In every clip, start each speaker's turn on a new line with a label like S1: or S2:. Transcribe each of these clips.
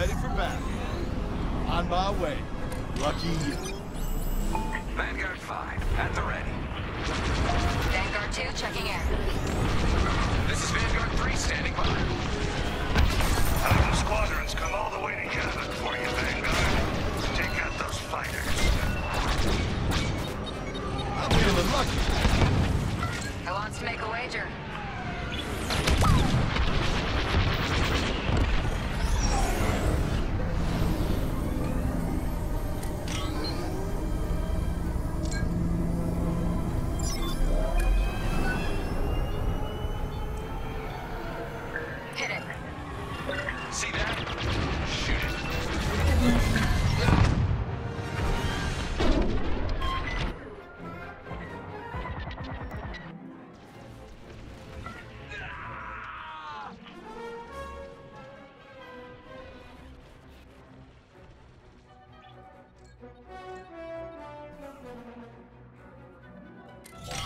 S1: ready for battle. On my way. Lucky you.
S2: Vanguard 5, at the ready.
S3: Vanguard 2 checking in.
S2: This is Vanguard 3 standing by.
S4: Our squadrons come all the way together for you, Vanguard. Take out those fighters.
S1: I'm feeling lucky.
S3: Who wants to make a wager?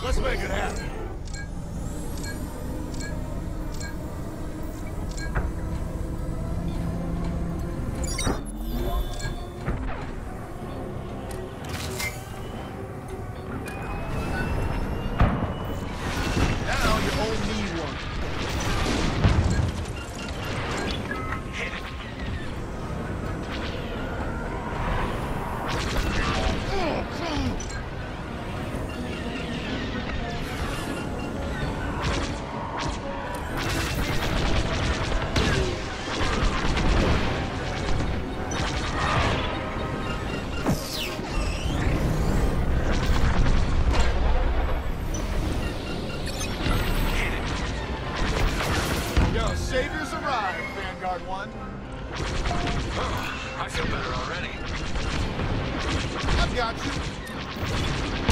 S1: Let's make it happen. Saviors arrived, Vanguard 1.
S2: Oh, I feel better already.
S1: I've got you.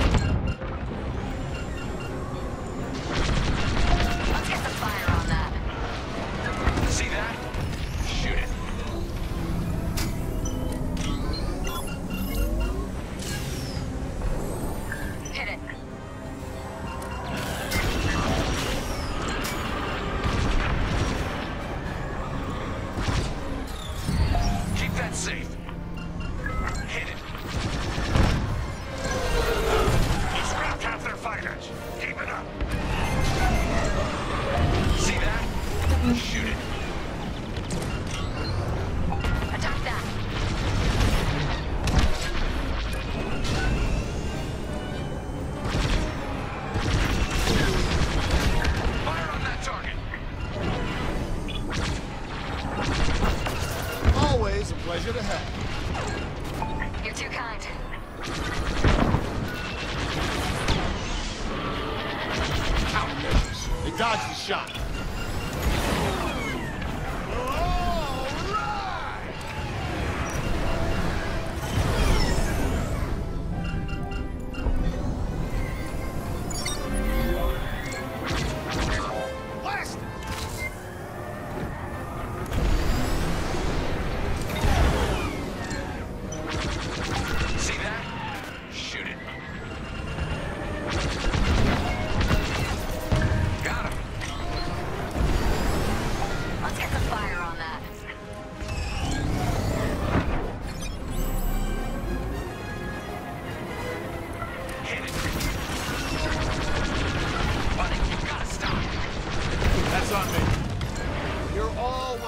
S1: Dodged the shot.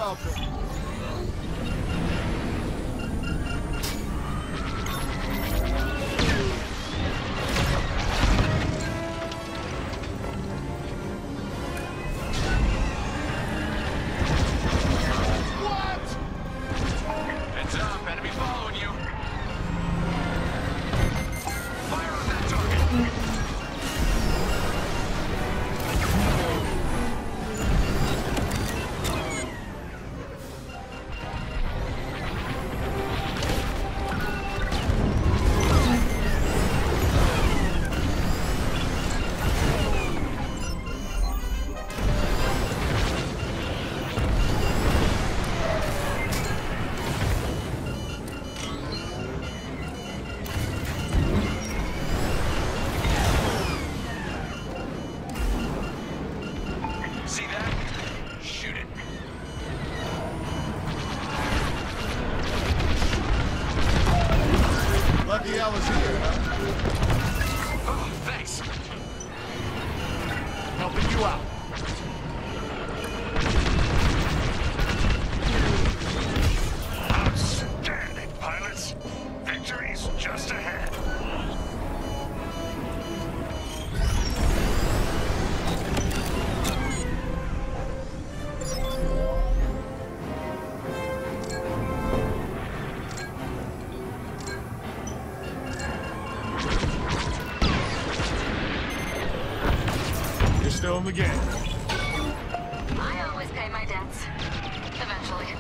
S2: up.
S4: I was here, huh?
S2: Oh, thanks.
S4: Helping you out.
S1: Still in the game. I
S4: always pay my debts. Eventually.